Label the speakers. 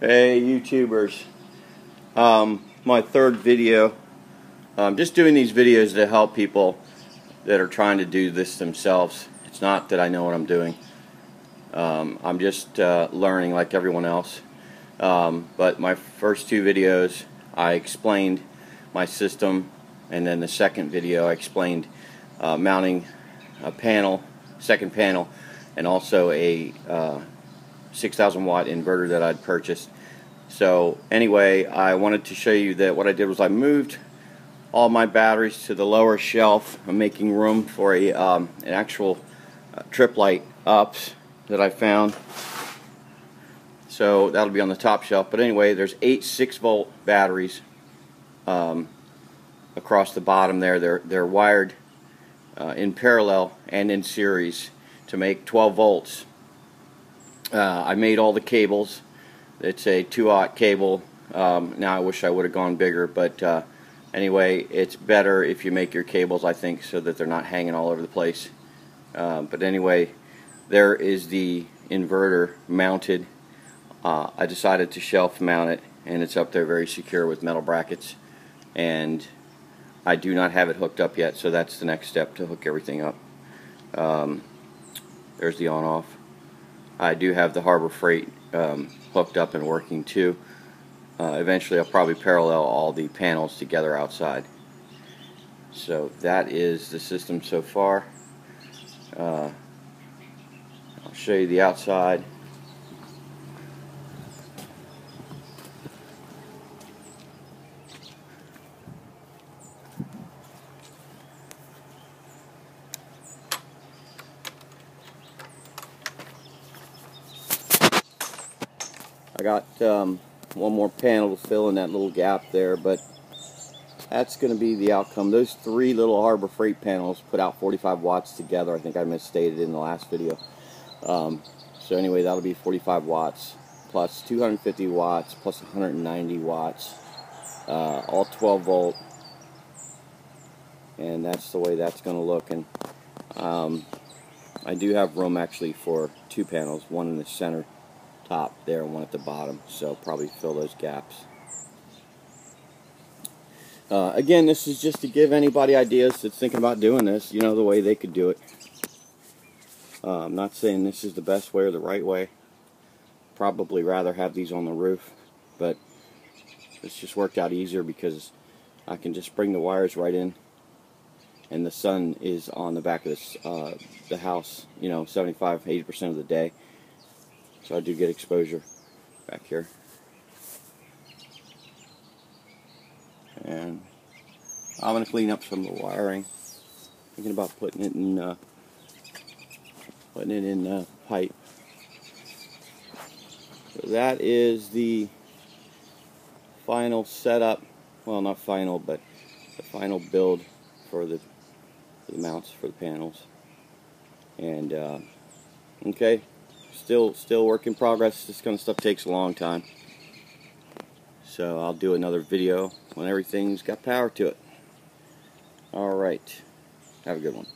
Speaker 1: Hey YouTubers, um, my third video. I'm just doing these videos to help people that are trying to do this themselves. It's not that I know what I'm doing. Um, I'm just uh, learning like everyone else. Um, but my first two videos I explained my system and then the second video I explained uh, mounting a panel, second panel, and also a uh, 6,000 watt inverter that I'd purchased. So anyway, I wanted to show you that what I did was I moved all my batteries to the lower shelf. I'm making room for a um, an actual uh, Tripp Lite UPS that I found. So that'll be on the top shelf. But anyway, there's eight 6 volt batteries um, across the bottom there. They're they're wired uh, in parallel and in series to make 12 volts. Uh, I made all the cables. It's a 2-aught cable. Um, now I wish I would have gone bigger, but uh, anyway, it's better if you make your cables, I think, so that they're not hanging all over the place. Uh, but anyway, there is the inverter mounted. Uh, I decided to shelf mount it, and it's up there very secure with metal brackets. And I do not have it hooked up yet, so that's the next step to hook everything up. Um, there's the on-off. I do have the Harbor Freight um, hooked up and working too. Uh, eventually I'll probably parallel all the panels together outside. So that is the system so far. Uh, I'll show you the outside. I got um, one more panel to fill in that little gap there, but that's going to be the outcome. Those three little Harbor Freight panels put out 45 watts together. I think I misstated in the last video. Um, so anyway, that'll be 45 watts plus 250 watts plus 190 watts, uh, all 12 volt, and that's the way that's going to look. And um, I do have room actually for two panels, one in the center top there and one at the bottom. So probably fill those gaps. Uh, again this is just to give anybody ideas that's thinking about doing this you know the way they could do it. Uh, I'm not saying this is the best way or the right way. Probably rather have these on the roof but it's just worked out easier because I can just bring the wires right in and the sun is on the back of this uh, the house you know 75 80% of the day so I do get exposure back here. And I'm going to clean up some of the wiring. Thinking about putting it in, uh, putting it in uh, pipe. So that is the final setup. Well, not final, but the final build for the, the mounts for the panels. And uh, okay, still still work in progress. This kind of stuff takes a long time. So I'll do another video when everything's got power to it. Alright. Have a good one.